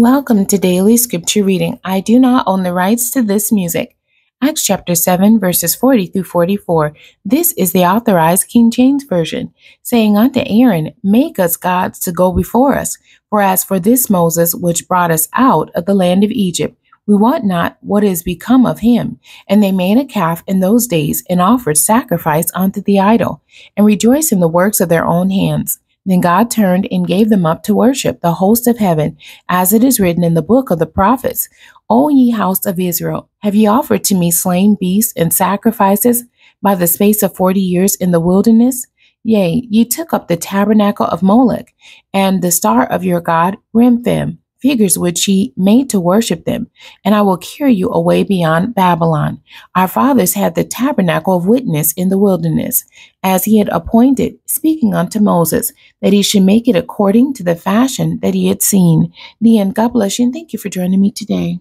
Welcome to Daily Scripture Reading. I do not own the rights to this music. Acts chapter 7, verses 40 through 44. This is the authorized King James Version, saying unto Aaron, Make us gods to go before us. For as for this Moses, which brought us out of the land of Egypt, we want not what is become of him. And they made a calf in those days and offered sacrifice unto the idol, and rejoiced in the works of their own hands. Then God turned and gave them up to worship the host of heaven, as it is written in the book of the prophets. O ye house of Israel, have ye offered to me slain beasts and sacrifices by the space of forty years in the wilderness? Yea, ye took up the tabernacle of Moloch, and the star of your god Remphan figures which ye made to worship them, and I will carry you away beyond Babylon. Our fathers had the tabernacle of witness in the wilderness, as he had appointed, speaking unto Moses, that he should make it according to the fashion that he had seen. The end. God bless you, and thank you for joining me today.